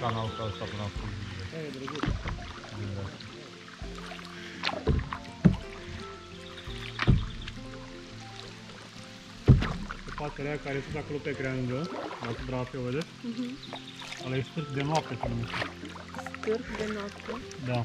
canal ca ăsta până acum. E, drăguț. Spatele aia care sunt acolo pe creangă, deasupra pe o vedeți? Mhm. Ăla e stârc de noapte, se numește. Stârc de noapte. Da.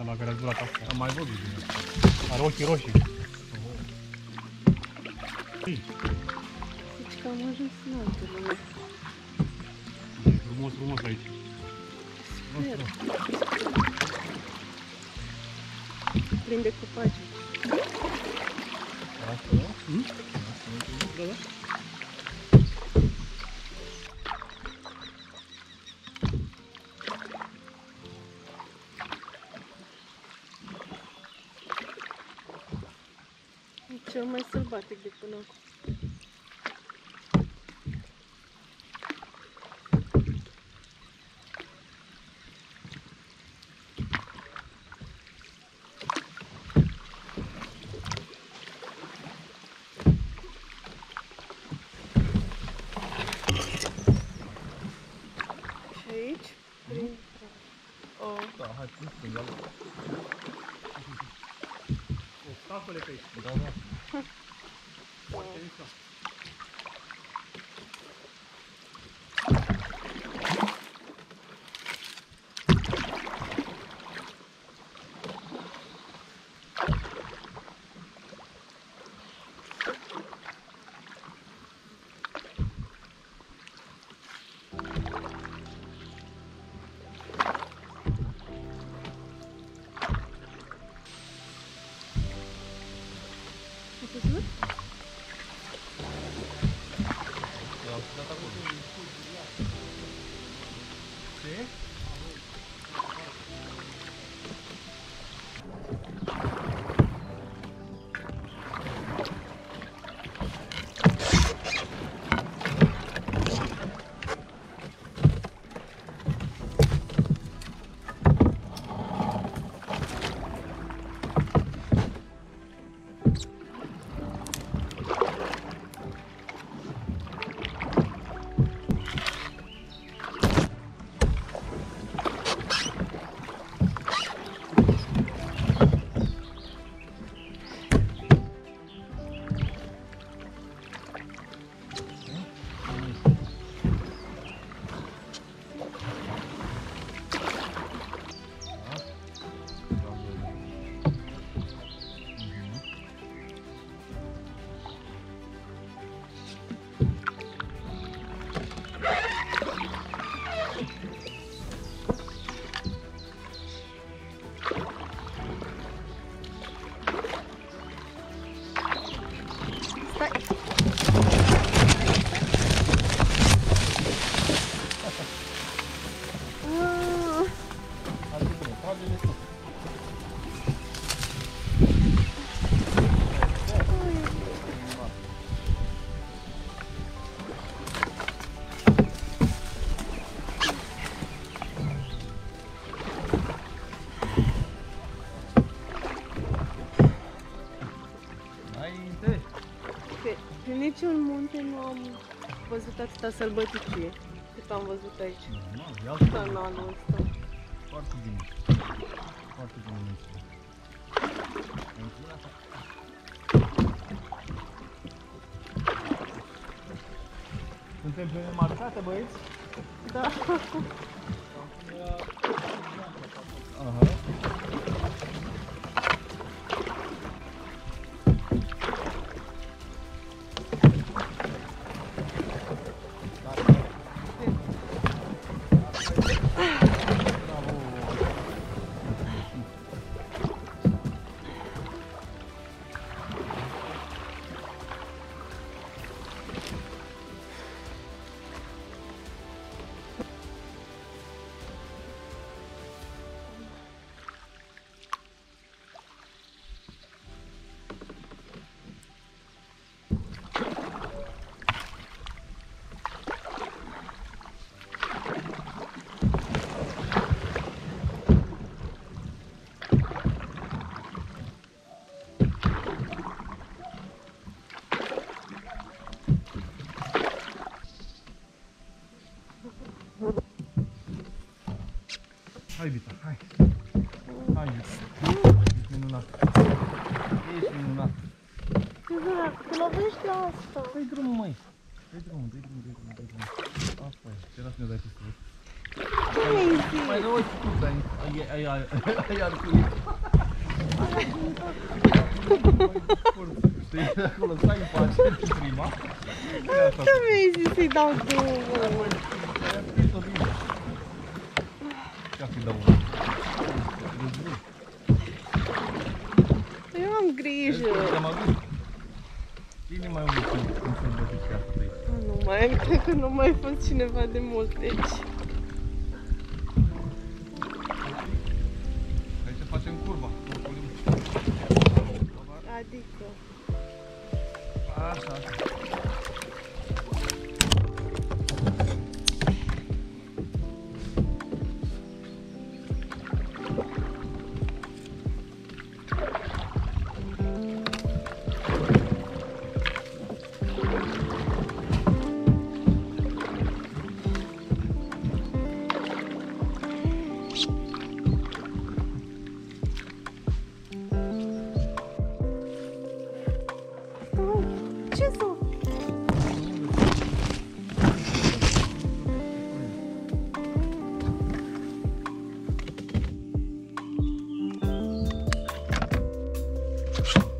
Ăla care a zburat asta. Am mai văzut din asta. Are ochii roșii. Ei, Deci că am ajuns în altă lume. E frumos, frumos aici. Sper. Prinde copaci. Asta, da? Hmm? Da, da. E cel mai sălbatic de până acum. Niciun munte nu am văzut atâta sălbăticie cât am văzut aici. Nu, ia să Canalul ăsta. Foarte bine. Foarte bine mișto. Suntem pe marcate, băieți? Da. Hai, Vita, hai. Hai, Vita. Ești minunat. Ești minunat. Ce dracu, te lovești la asta. Dă-i drumul, măi. Dă-i drumul, dă-i drumul, dă-i drumul, dă-i drumul. Asta e. Ce să ne dai peste vârf? Mai Crazy. dă o scuță, ai, ai, ai, ai, ai arcuit. Știi, acolo stai în pace, în prima. Ia asta, Ce mi-ai zis să-i dau drumul? ai arcuit-o bine. Ce-a fi dau una? Dezvârf. Eu am grijă. Te-am avut. Bine mai umbli cum cum se învățește asta aici. Nu mai am, cred că nu mai a fost cineva de mult, deci... Aici facem curba. Urculim. Adică... Așa, Ce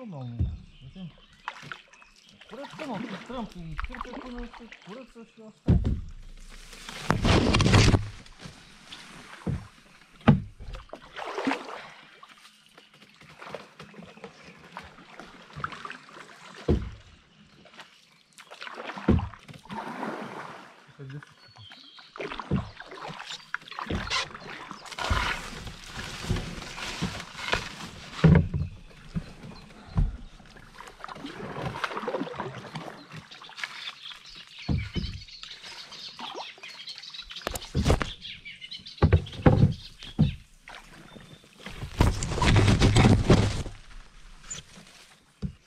Vă mă, uite. Curăță mă, cu strâmpul, cârpe până se curăță și asta. Să găsesc.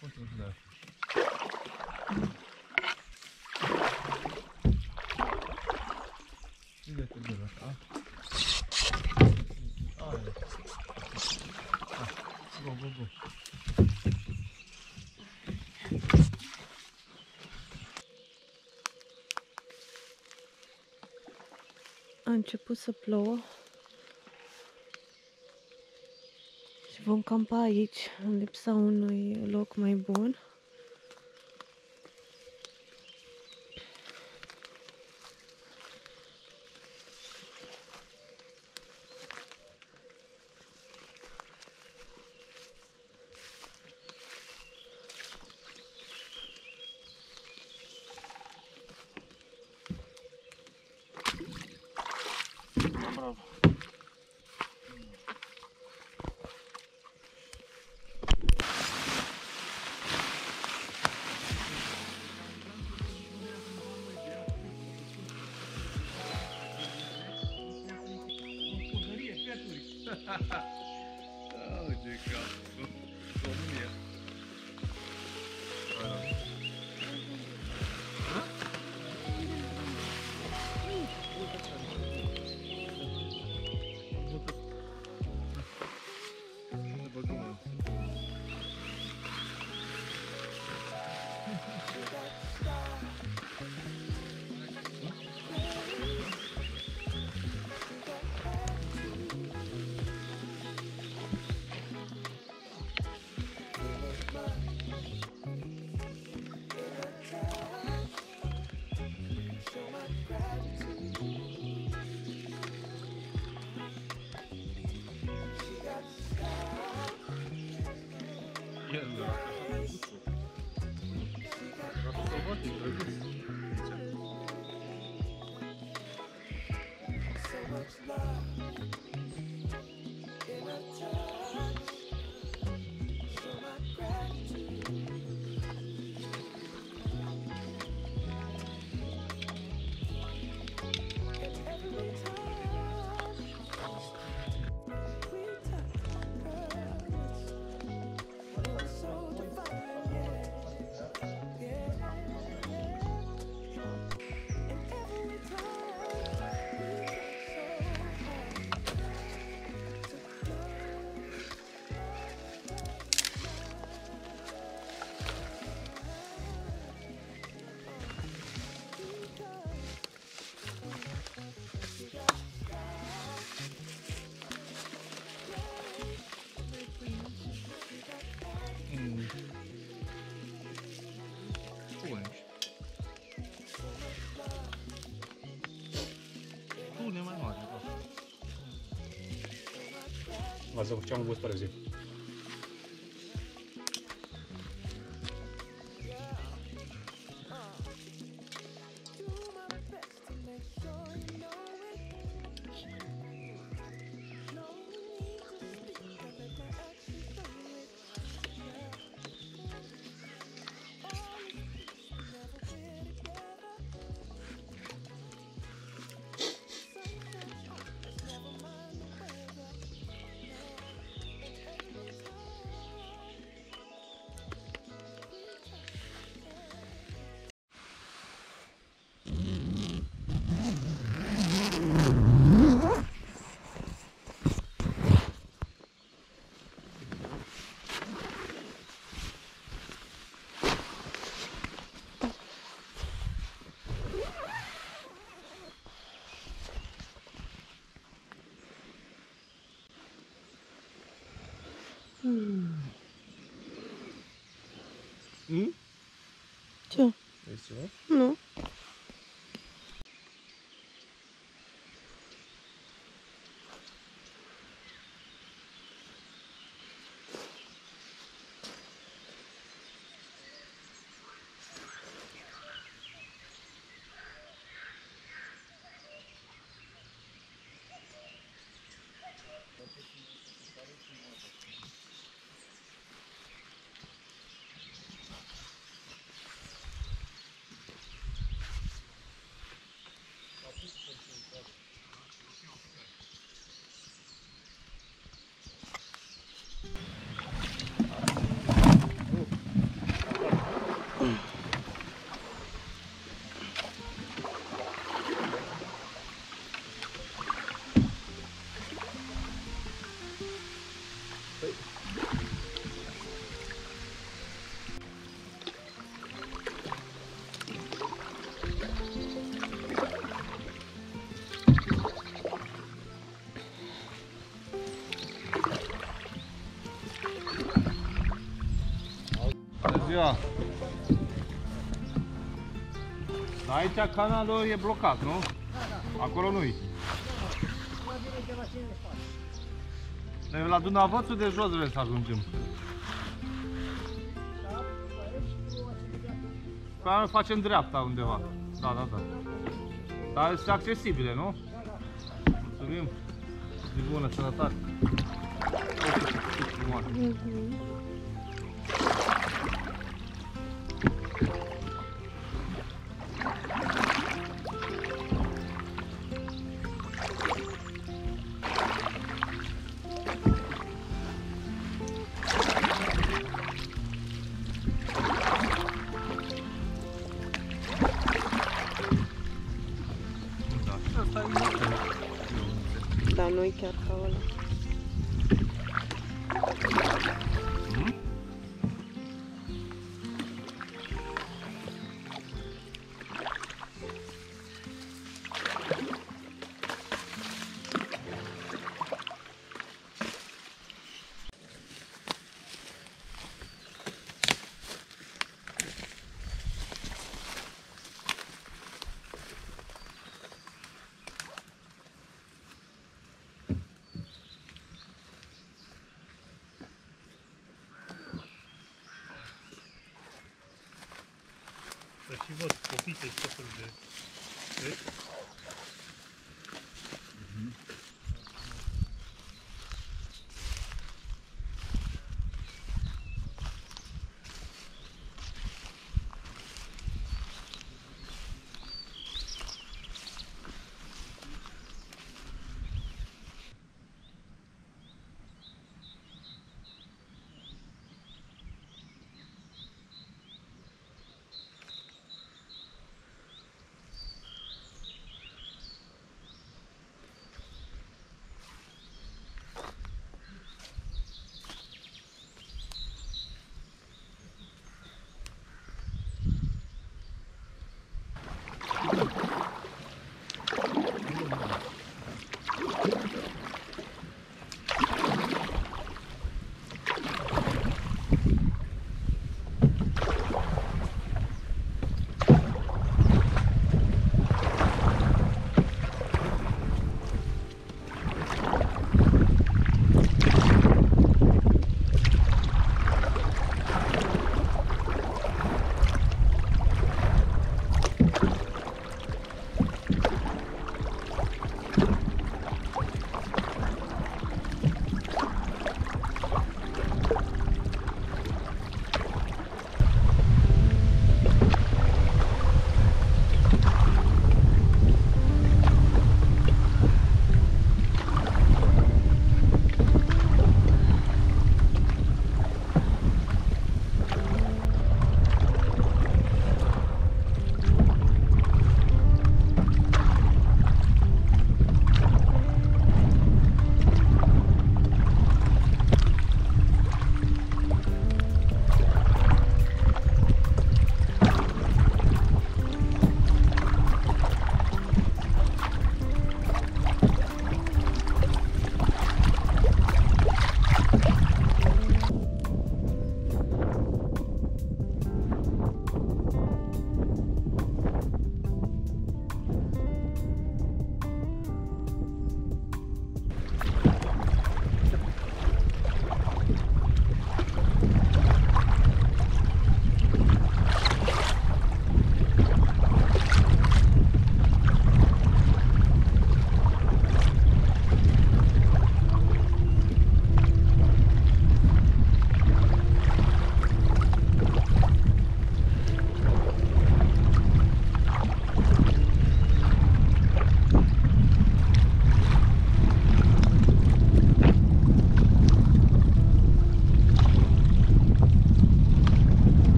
Continuă să dai. A început să plouă. Și vom campa aici, în lipsa unui loc mai bun. ha ha Vază ce am avut spre zi. Mm? Ce? Vezi ceva? Nu. Ziua! Dar aici canalul e blocat, nu? Acolo nu-i. Noi la Dunavățul de jos vrem să ajungem. Pe aia facem dreapta undeva. Da, da, da. Dar este accesibile, nu? Mulțumim. Zi bună, sănătate. Uite ce Dar nu văd copite și tot felul de...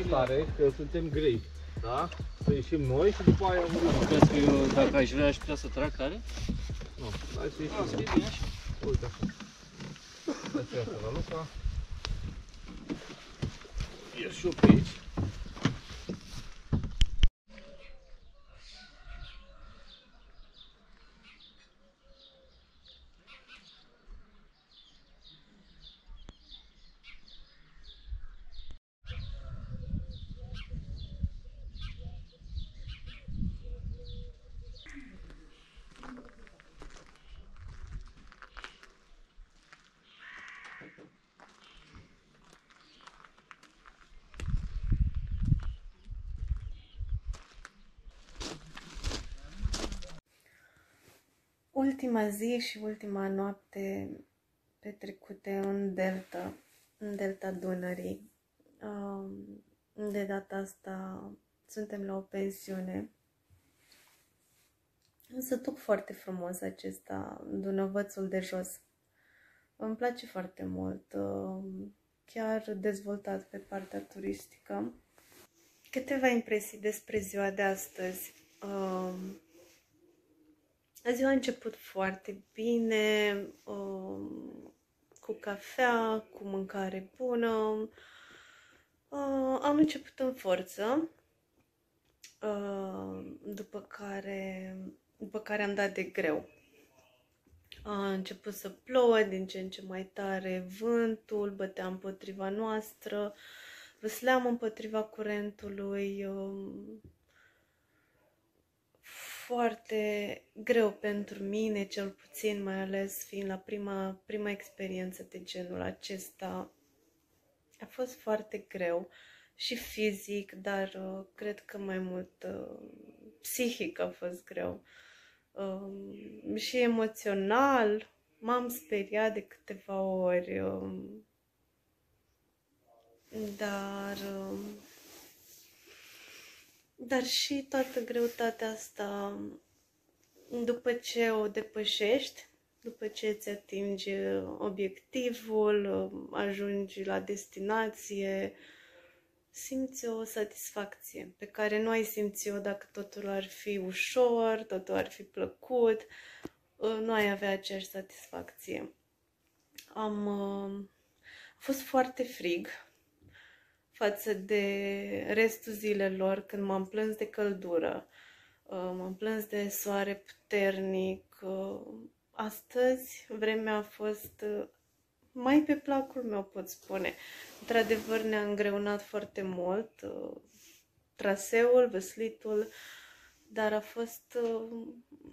Vezi? prea tare, că suntem grei. Da? Să ieșim noi și după aia urmăm. Crezi că eu, dacă aș vrea, aș putea să trag tare? Nu, hai să ieșim. Ah, bine, așa. Uite așa. Hai să iasă la Luca. Ies și eu pe aici. Ultima zi și ultima noapte petrecute în delta, în delta Dunării. Um, De data asta suntem la o pensiune. Însă duc foarte frumos acesta, Dunăvățul de jos. Îmi place foarte mult, um, chiar dezvoltat pe partea turistică. Câteva impresii despre ziua de astăzi. Um, Ziua a început foarte bine, um, cu cafea, cu mâncare bună. Uh, am început în forță, uh, după care, după care am dat de greu. A început să plouă din ce în ce mai tare, vântul bătea împotriva noastră, văsleam împotriva curentului, um, foarte greu pentru mine, cel puțin, mai ales fiind la prima, prima experiență de genul acesta. A fost foarte greu și fizic, dar uh, cred că mai mult uh, psihic a fost greu. Um, și emoțional, m-am speriat de câteva ori, um, dar um, dar și toată greutatea asta, după ce o depășești, după ce îți atingi obiectivul, ajungi la destinație, simți o satisfacție pe care nu ai simți-o dacă totul ar fi ușor, totul ar fi plăcut, nu ai avea aceeași satisfacție. Am a fost foarte frig, față de restul zilelor când m-am plâns de căldură, uh, m-am plâns de soare puternic. Uh, astăzi vremea a fost uh, mai pe placul meu, pot spune. Într-adevăr ne-a îngreunat foarte mult traseul, văslitul, dar a fost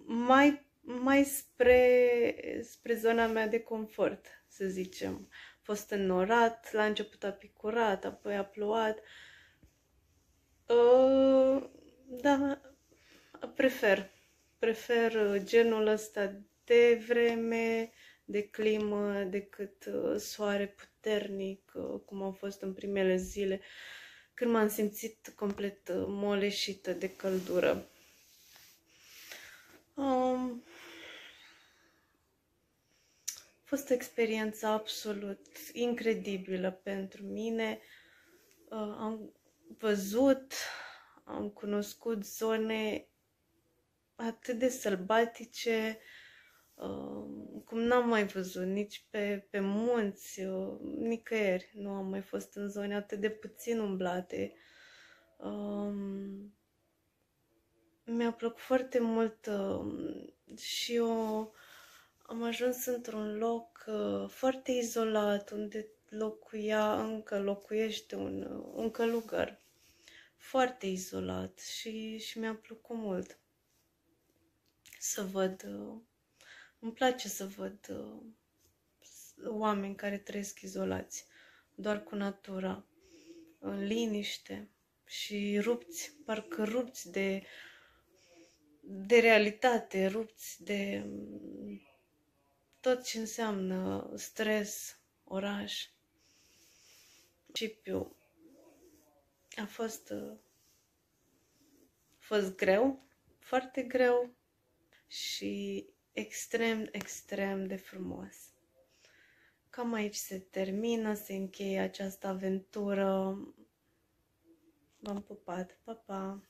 mai, mai spre, spre zona mea de confort, să zicem fost înnorat, la început a picurat, apoi a plouat. Uh, da, prefer. Prefer genul ăsta de vreme, de climă, decât uh, soare puternic, uh, cum au fost în primele zile, când m-am simțit complet uh, moleșită de căldură. Um, fost o experiență absolut incredibilă pentru mine. Uh, am văzut, am cunoscut zone atât de sălbatice, uh, cum n-am mai văzut nici pe, pe munți, uh, nicăieri. Nu am mai fost în zone atât de puțin umblate. Um, mi-a plăcut foarte mult și o am ajuns într-un loc uh, foarte izolat, unde locuia, încă locuiește un, uh, un călugăr. Foarte izolat și, și mi-a plăcut mult să văd, uh, îmi place să văd uh, oameni care trăiesc izolați, doar cu natura, în liniște și rupți, parcă rupți de, de realitate, rupți de tot ce înseamnă stres, oraș. Principiu a fost, a fost greu, foarte greu și extrem, extrem de frumos. Cam aici se termină, se încheie această aventură V-am pupat. Pa, pa!